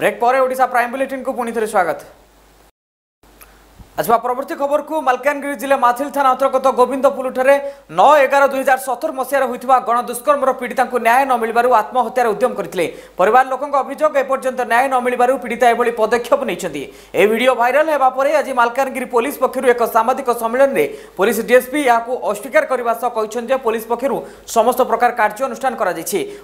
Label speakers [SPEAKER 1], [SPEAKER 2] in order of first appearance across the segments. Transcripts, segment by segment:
[SPEAKER 1] break पर Odisha prime बुलेटिनको पूर्व स्वागत আজবা আচ্ছা, পরবর্তী খবরকু মালকানগিরি জেলা মাথিল থানা অন্তর্গত গোবিন্দপুলুঠারে ন এগার দুই হাজার সতর মশায় হয়েছে গণদুষ্কর্মর পীড়িতা ন্যায় ন মিলবার আত্মহত্যার উদ্যম করে পরিবার লোক অভিযোগ এপর্যন্ত ন্যায় ন মিলবার পীড়িতা এভাবে পদক্ষেপ নিয়েছেন এই ভিডিও ভাইরাল হওয়া পরে আজ মালকানগিরি পুলিশ পক্ষ এক সাংবাদিক সম্মিলনে পুলিশ ডিএসপি এখন অস্বীকার করা সহ যে পুলিশ পক্ষ সমস্ত প্রকার কার্যানুষ্ঠান করা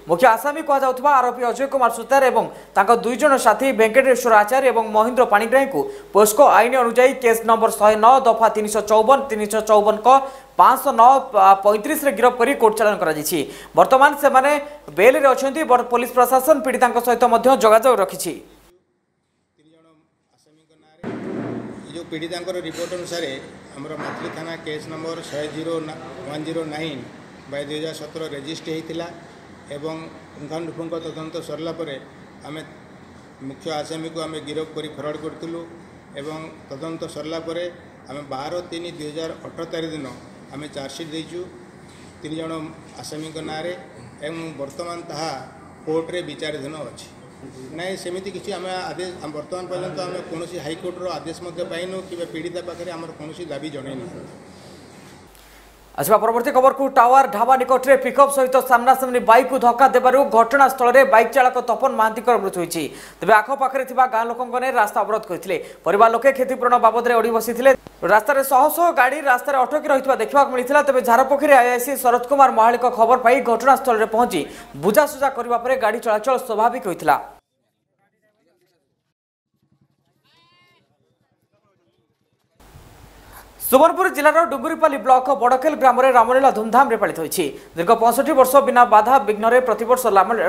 [SPEAKER 1] মুখ্য আসামি কুযাওয়া আরোপী অজয় কুমার সুতার এবং তাঁর দুইজন সাথী ভেঙ্কটেশ্বর আচার্য এবং মহেন্দ্র পাণিগ্রাহী পোস্কো আইন অনুযায়ী কেস নম্বর শহে নয় দফা তিনশো চৌবন তিনশো চৌবন ক পাঁচশো নয় পঁয়ত্রিশে গিরফ করে কোর্ট চালান করা বর্তমান সে বেলরে অনেক পুলিশ প্রশাসন পীড়িতা সহ যোগাযোগ
[SPEAKER 2] রাখি जो पीड़िता रिपोर्ट अनुसार आमर माथली थाना केस नंबर शहे जीरो वन जीरो नाइन बै दुई हजार सतर रेजिस्ट होता एवं पुंखानुपुंख तदंत सरलापर आम मुख्य आसामी को आम गिरफ्त कर फरवर्ड करूँ এবং তদন্ত সরলা পরে ଆମେ ବାର ତିନି ଦୁଇ ହଜାର ଅଠର ତାରିଖ ଦିନ ଆମେ ଚାର୍ଜସିଟ୍ ଦେଇଛୁ ତିନି ଜଣ ଆସାମୀଙ୍କ ନାଁରେ ଏବଂ ବର୍ତ୍ତମାନ ତାହା କୋର୍ଟରେ ବିଚାରାଧୀନ ଅଛି ନାଇଁ ସେମିତି କିଛି ଆମେ ଆଦେଶ ବର୍ତ୍ତମାନ ପର୍ଯ୍ୟନ୍ତ ଆମେ କୌଣସି ହାଇକୋର୍ଟର ଆଦେଶ ମଧ୍ୟ ପାଇନୁ କିମ୍ବା ପୀଡ଼ିତା ପାଖରେ ଆମର କୌଣସି ଦାବି ଜଣାଇନୁ
[SPEAKER 1] আসবা আচ্ছা, পরবর্তী খবরকু টাওয়ার ঢাবা নিকটে পিকঅপ সহ সামনাসামনি বাইক ধক্কা দেবার ঘটনাস্থলের বাইক চালক তপন মহান্তিকর মৃত্যু হয়েছে তবে আখপাখে গাঁ লোক রাস্তা অবরোধ করে পরিবার লোকে ক্ষতিপূরণ বাবদে অড়ি বসি রাস্তার শহ শহ গাড়ি রাস্তায় অটকি রয়েছে দেখা মিলে তবে ঝারপোখী আইআইসি শরৎ কুমার মহালিক খবর পাই ঘটনাস্থলের পৌঁছি বুঝাসুঝা করা গাড়ি চলাচল স্বাভাবিক হয়েছিল ସୁବର୍ଣ୍ଣପୁର ଜିଲ୍ଲାର ଡୁଙ୍ଗୁରିପାଲି ବ୍ଲକ ବଡ଼କେଲ ଗ୍ରାମରେ ରାମଲୀଳା ଧୁମ୍ଧାମ୍ରେ ପାଳିତ ହୋଇଛି ଦୀର୍ଘ ପଞ୍ଚଷଠି ବର୍ଷ ବିନା ବାଧା ବିଘ୍ନରେ ପ୍ରତିବର୍ଷ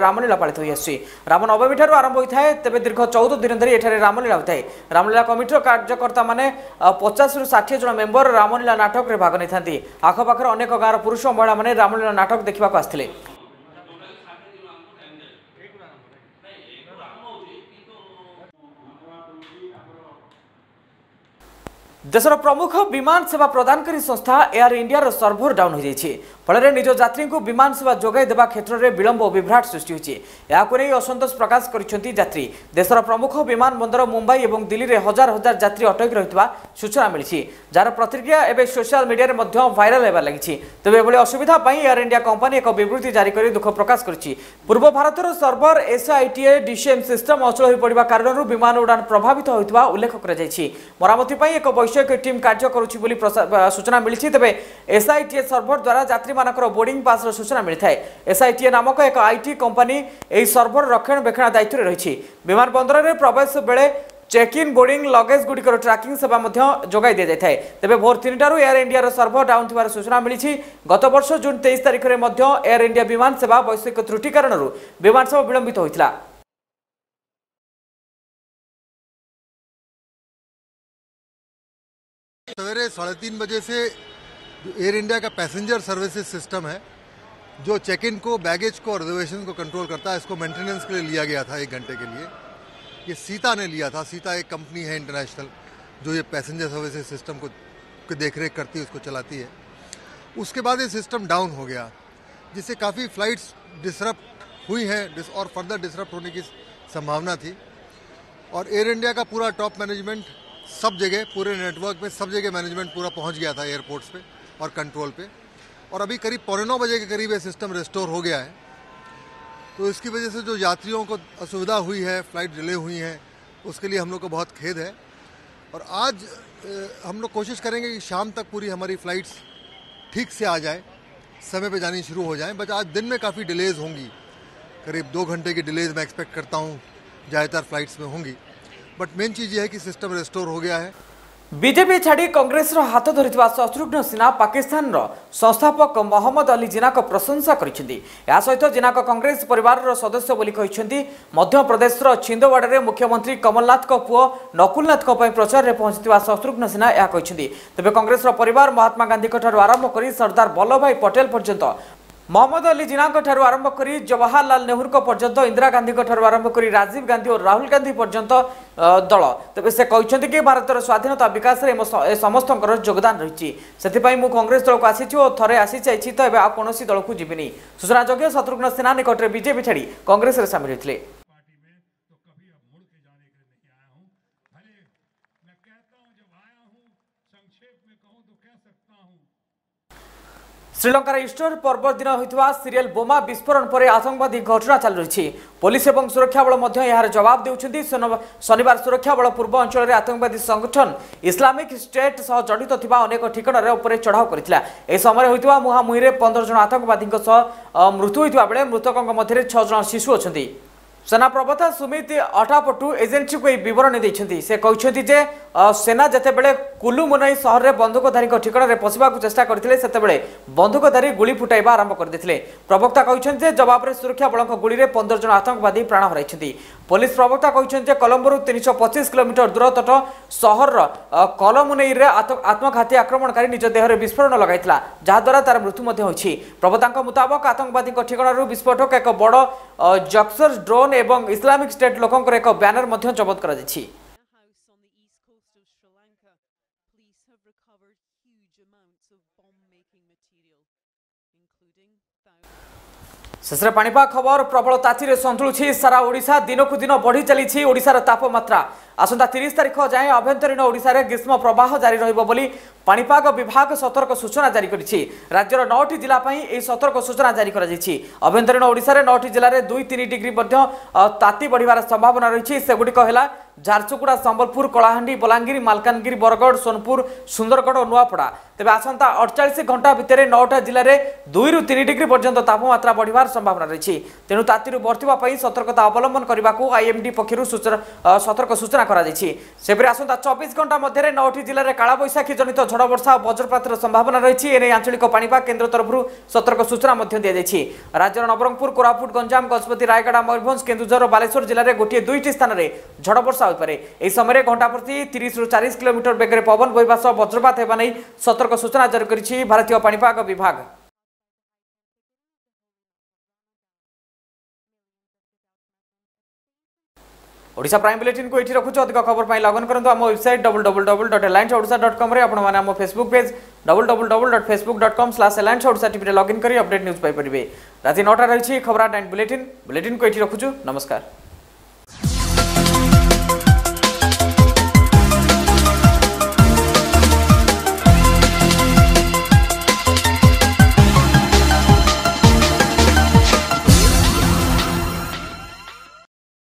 [SPEAKER 1] ରାମଲୀଳା ପାଳିତ ହୋଇଆସୁଛି ରାମନବମୀଠାରୁ ଆରମ୍ଭ ହୋଇଥାଏ ତେବେ ଦୀର୍ଘ ଚଉଦ ଦିନ ଧରି ଏଠାରେ ରାମଲୀଳା ହୋଇଥାଏ ରାମଲୀଳା କମିଟିର କାର୍ଯ୍ୟକର୍ତ୍ତାମାନେ ପଚାଶରୁ ଷାଠିଏ ଜଣ ମେମ୍ବର ରାମଲୀଳା ନାଟକରେ ଭାଗ ନେଇଥାନ୍ତି ଆଖପାଖର ଅନେକ ଗାଁର ପୁରୁଷ ମହିଳାମାନେ ରାମଲୀଳା ନାଟକ ଦେଖିବାକୁ ଆସିଥିଲେ प्रमुख विमान सेवा प्रदानकारी संस्था एयर इन्डिया र सर्भर डाउन ଫଳରେ ନିଜ ଯାତ୍ରୀଙ୍କୁ ବିମାନ ସେବା ଯୋଗାଇ ଦେବା କ୍ଷେତ୍ରରେ ବିଳମ୍ବ ଓ ବିଭ୍ରାଟ ସୃଷ୍ଟି ହୋଇଛି ଏହାକୁ ନେଇ ଅସନ୍ତୋଷ ପ୍ରକାଶ କରିଛନ୍ତି ଯାତ୍ରୀ ଦେଶର ପ୍ରମୁଖ ବିମାନ ବନ୍ଦର ମୁମ୍ବାଇ ଏବଂ ଦିଲ୍ଲୀରେ ହଜାର ହଜାର ଯାତ୍ରୀ ଅଟକି ରହିଥିବା ସୂଚନା ମିଳିଛି ଯାହାର ପ୍ରତିକ୍ରିୟା ଏବେ ସୋସିଆଲ ମିଡିଆରେ ମଧ୍ୟ ଭାଇରାଲ ହେବା ଲାଗିଛି ତେବେ ଏଭଳି ଅସୁବିଧା ପାଇଁ ଏୟାର ଇଣ୍ଡିଆ କମ୍ପାନୀ ଏକ ବିବୃତ୍ତି ଜାରି କରି ଦୁଃଖ ପ୍ରକାଶ କରିଛି ପୂର୍ବ ଭାରତର ସର୍ଭର ଏସ୍ଆଇଟିଏ ଡିସିଏମ୍ ସିଷ୍ଟମ୍ ଅଚଳ ହୋଇପଡ଼ିବା କାରଣରୁ ବିମାନ ଉଡ଼ାଣ ପ୍ରଭାବିତ ହୋଇଥିବା ଉଲ୍ଲେଖ କରାଯାଇଛି ମରାମତି ପାଇଁ ଏକ ବୈଷୟିକ ଟିମ୍ କାର୍ଯ୍ୟ କରୁଛି ବୋଲି ସୂଚନା ମିଳିଛି ତେବେ ଏସ୍ଆଇଟିଏ ସର୍ଭର ଦ୍ୱାରା ଯାତ୍ରୀ मानक बोर्डिंग पास सूचना मिलता है एसआईटीए नामक एक आईटी कंपनी यह सर्भर रक्षणबेक्षण दायित्व में रही विमानबंदर में प्रवेश बेले चेक इन बोर्डिंग लगेज गुड़िकर ट्राकिंग सेवा जगै दी जाए तेज भोर तीन टू एयर इंडिया सर्भर डाउन थी सूचना मिली गत वर्ष जून तेईस तारीख में एयर इंडिया विमान सेवा वैश्विक त्रुटि कारण विमान सेवा विलंबित होता
[SPEAKER 3] सवेरे साढ़े तीन बजे से जो एयर इंडिया का पैसेंजर सर्विसेज सिस्टम है जो चेक इन को बैगेज को और रिजर्वेशन को कंट्रोल करता है इसको मेंटेनेंस के लिए लिया गया था एक घंटे के लिए ये सीता ने लिया था सीता एक कंपनी है इंटरनेशनल जो ये पैसेंजर सर्विसेज सिस्टम को देख रेख करती है उसको चलाती है उसके बाद ये सिस्टम डाउन हो गया जिससे काफ़ी फ्लाइट्स डिसरप्ट हुई हैं और फर्दर डिसरप्ट होने की संभावना थी और एयर इंडिया का पूरा टॉप मैनेजमेंट सब जगह पूरे नेटवर्क में सब जगह मैनेजमेंट पूरा पहुंच गया था एयरपोर्ट्स पे और कंट्रोल पे और अभी करीब पौने नौ बजे के करीब ये सिस्टम रिस्टोर हो गया है तो इसकी वजह से जो यात्रियों को असुविधा हुई है फ्लाइट डिले हुई हैं उसके लिए हम लोग को बहुत खेद है और आज हम लोग कोशिश करेंगे कि शाम तक पूरी हमारी फ़्लाइट्स ठीक से आ जाए समय पे जानी शुरू हो जाए बट आज दिन में काफ़ी डिलेज़ होंगी करीब दो घंटे की डिलेज़ मैं एक्सपेक्ट करता हूँ ज़्यादातर फ़्लाइट्स में होंगी बट मेन चीज़ ये है कि सिस्टम रिस्टोर हो गया है
[SPEAKER 1] ବିଜେପି ଛାଡ଼ି କଂଗ୍ରେସର ହାତ ଧରିଥିବା ଶତ୍ରୁଘ୍ନ ସିହ୍ନା ପାକିସ୍ତାନର ସଂସ୍ଥାପକ ମହମ୍ମଦ ଅଲି ଜିନାଙ୍କ ପ୍ରଶଂସା କରିଛନ୍ତି ଏହା ସହିତ ଜିନାଙ୍କ କଂଗ୍ରେସ ପରିବାରର ସଦସ୍ୟ ବୋଲି କହିଛନ୍ତି ମଧ୍ୟପ୍ରଦେଶର ଛିନ୍ଦୱାଡ଼ାରେ ମୁଖ୍ୟମନ୍ତ୍ରୀ କମଲନାଥଙ୍କ ପୁଅ ନକୁଲନାଥଙ୍କ ପାଇଁ ପ୍ରଚାରରେ ପହଞ୍ଚିଥିବା ଶତ୍ରୁଘ୍ନ ସିହ୍ନା ଏହା କହିଛନ୍ତି ତେବେ କଂଗ୍ରେସର ପରିବାର ମହାତ୍ମା ଗାନ୍ଧୀଙ୍କଠାରୁ ଆରମ୍ଭ କରି ସର୍ଦ୍ଦାର ବଲ୍ଲଭ ଭାଇ ପଟେଲ ପର୍ଯ୍ୟନ୍ତ ମହମ୍ମଦ ଅଲ୍ଲୀ ଜିନାଙ୍କଠାରୁ ଆରମ୍ଭ କରି ଜବାହରଲାଲ ନେହେରୁଙ୍କ ପର୍ଯ୍ୟନ୍ତ ଇନ୍ଦିରା ଗାନ୍ଧୀଙ୍କଠାରୁ ଆରମ୍ଭ କରି ରାଜୀବ ଗାନ୍ଧୀ ଓ ରାହୁଲ ଗାନ୍ଧୀ ପର୍ଯ୍ୟନ୍ତ ଦଳ ତେବେ ସେ କହିଛନ୍ତି କି ଭାରତର ସ୍ୱାଧୀନତା ବିକାଶରେ ଏ ସମସ୍ତଙ୍କର ଯୋଗଦାନ ରହିଛି ସେଥିପାଇଁ ମୁଁ କଂଗ୍ରେସ ଦଳକୁ ଆସିଛି ଓ ଥରେ ଆସିଯାଇଛି ତ ଏବେ ଆଉ କୌଣସି ଦଳକୁ ଯିବିନି ସୂଚନାଯୋଗ୍ୟ ଶତ୍ରୁଘ୍ନ ସିହ୍ନା ନିକଟରେ ବିଜେପି ଛାଡ଼ି କଂଗ୍ରେସରେ ସାମିଲ ହୋଇଥିଲେ संक्षेप में कहूं तो कह सकता हूं শ্রীলঙ্কার ইস্টর পর্ব দিন হয়েছে সিরিয়াল বোমা বিস্ফোরণ পরে আতঙ্কবাদী ঘটনা চালু রয়েছে পুলিশ এবং সুরক্ষা বল এর জবাব দিচ্ছেন শনিবার সুরক্ষা বল পূর্ব অঞ্চলের আতঙ্কবাদী সংগঠন ইসলামিক স্টেট সহ জড়িত থাকা অনেক ঠিকণার উপরে চড়াও করেছিল এই সময় হয়ে মুহামুহিরে পনেরো জন আতঙ্কবাদী মৃত্যু হয়ে মৃতক মৃতকঙ্ মধ্যে ছজন শিশু অনেক সেনা প্রবক্তা সুমিত অটাপটু এজেন্সি এই বরণী দিয়েছেন সে কিন্তু যে সেনা যেতবে କୁଲୁ ମନାଇ ସହରରେ ବନ୍ଧୁକଧାରୀଙ୍କ ଠିକଣାରେ ପଶିବାକୁ ଚେଷ୍ଟା କରିଥିଲେ ସେତେବେଳେ ବନ୍ଧୁକଧାରୀ ଗୁଳି ଫୁଟାଇବା ଆରମ୍ଭ କରିଦେଇଥିଲେ ପ୍ରବକ୍ତା କହିଛନ୍ତି ଯେ ଜବାବରେ ସୁରକ୍ଷା ବଳଙ୍କ ଗୁଳିରେ ପନ୍ଦର ଜଣ ଆତଙ୍କବାଦୀ ପ୍ରାଣ ହରାଇଛନ୍ତି ପୋଲିସ ପ୍ରବକ୍ତା କହିଛନ୍ତି ଯେ କଲମ୍ବୋରୁ ତିନିଶହ ପଚିଶ କିଲୋମିଟର ଦୂର ତଟ ସହରର କଲମୁନେଇରେ ଆତ୍ମଘାତୀ ଆକ୍ରମଣକାରୀ ନିଜ ଦେହରେ ବିସ୍ଫୋରଣ ଲଗାଇଥିଲା ଯାହାଦ୍ୱାରା ତାର ମୃତ୍ୟୁ ମଧ୍ୟ ହୋଇଛି ପ୍ରବକ୍ତାଙ୍କ ମୁତାବକ ଆତଙ୍କବାଦୀଙ୍କ ଠିକଣାରୁ ବିସ୍ଫୋଟକ ଏକ ବଡ଼ ଜକ୍ସର ଡ୍ରୋନ୍ ଏବଂ ଇସଲାମିକ ଷ୍ଟେଟ୍ ଲୋକଙ୍କର ଏକ ବ୍ୟାନର ମଧ୍ୟ ଜବତ କରାଯାଇଛି ଶେଷରେ ପାଣିପାଗ ଖବର ପ୍ରବଳ ତାତିରେ ସନ୍ତୁଳୁଛି ସାରା ଓଡ଼ିଶା ଦିନକୁ ଦିନ ବଢ଼ି ଚାଲିଛି ଓଡ଼ିଶାର ତାପମାତ୍ରା ଆସନ୍ତା ତିରିଶ ତାରିଖ ଯାଏଁ ଆଭ୍ୟନ୍ତରୀଣ ଓଡ଼ିଶାରେ ଗ୍ରୀଷ୍ମ ପ୍ରବାହ ଜାରି ରହିବ ବୋଲି ପାଣିପାଗ ବିଭାଗ ସତର୍କ ସୂଚନା ଜାରି କରିଛି ରାଜ୍ୟର ନଅଟି ଜିଲ୍ଲା ପାଇଁ ଏହି ସତର୍କ ସୂଚନା ଜାରି କରାଯାଇଛି ଆଭ୍ୟନ୍ତରୀଣ ଓଡ଼ିଶାରେ ନଅଟି ଜିଲ୍ଲାରେ ଦୁଇ ତିନି ଡିଗ୍ରୀ ମଧ୍ୟ ତାତି ବଢ଼ିବାର ସମ୍ଭାବନା ରହିଛି ସେଗୁଡ଼ିକ ହେଲା ଝାରସୁଗୁଡ଼ା ସମ୍ବଲପୁର କଳାହାଣ୍ଡି ବଲାଙ୍ଗୀର ମାଲକାନଗିରି ବରଗଡ଼ ସୋନପୁର ସୁନ୍ଦରଗଡ଼ ଓ ନୂଆପଡ଼ା ତେବେ ଆସନ୍ତା ଅଠଚାଳିଶ ଘଣ୍ଟା ଭିତରେ ନଅଟା ଜିଲ୍ଲାରେ ଦୁଇରୁ ତିନି ଡିଗ୍ରୀ ପର୍ଯ୍ୟନ୍ତ ତାପମାତ୍ରା ବଢ଼ିବାର ସମ୍ଭାବନା ରହିଛି ତେଣୁ ତାତିରୁ ବର୍ତ୍ତିବା ପାଇଁ ସତର୍କତା ଅବଲମ୍ବନ କରିବାକୁ ଆଇଏମ୍ଡି ପକ୍ଷରୁ ସତର୍କ ସୂଚନା କରାଯାଇଛି ସେପରି ଆସନ୍ତା ଚବିଶ ଘଣ୍ଟା ମଧ୍ୟରେ ନଅଟି ଜିଲ୍ଲାରେ କାଳବୈଶାଖୀ ଜନିତ ଝଡ଼ବର୍ଷା ଓ ବଜ୍ରପାତର ସମ୍ଭାବନା ରହିଛି ଏନେଇ ଆଞ୍ଚଳିକ ପାଣିପାଗ କେନ୍ଦ୍ର ତରଫରୁ ସତର୍କ ସୂଚନା ମଧ୍ୟ ଦିଆଯାଇଛି ରାଜ୍ୟର ନବରଙ୍ଗପୁର କୋରାପୁଟ ଗଞ୍ଜାମ ଗଜପତି ରାୟଗଡ଼ା ମୟୂରଭଞ୍ଜ କେନ୍ଦୁଝର ବାଲେଶ୍ୱର ଜିଲ୍ଲାରେ ଗୋଟିଏ ଦୁଇଟି ସ୍ଥାନରେ ଝଡ଼ବର୍ଷା ହୋଇପାରେ ଏହି ସମୟରେ ଘଣ୍ଟା ପ୍ରତି ତିରିଶରୁ ଚାଳିଶ କିଲୋମିଟର ବେଗରେ ପବନ ବହିବା ସହ ବଜ୍ରପାତ ହେବା ନେଇ ସତର୍କ ସୂଚନା ଜାରି କରିଛି ଭାରତୀୟ ପାଣିପାଗ ବିଭାଗ ଓଡ଼ିଶା ପ୍ରାଇମ୍ ବୁଲେଟିନ୍କୁ ଏଠି ରଖୁଛୁ ଅଧିକ ଖବର ପାଇଁ ଲଗ୍ନ କରନ୍ତୁ ଆମ website double double double dot alliance Odisha dot କମ୍ରେ ଆପଣମାନେ ଆମ Facebook page double double double dot Facebook dot com slash alliance Odisha ଟିଭିରେ ଲଗ୍ଇନ୍ କରି ଅପଡେଟ୍ ନ୍ୟୁଜ୍ ପାଇପାରିବେ ରାତି ନଅଟା ରହିଛି ଖବର ଆଣ୍ଡ ବୁଲେଟିନ୍ ବୁଲେଟିନ୍କୁ ଏଠି ରଖୁଛୁ ନମସ୍କାର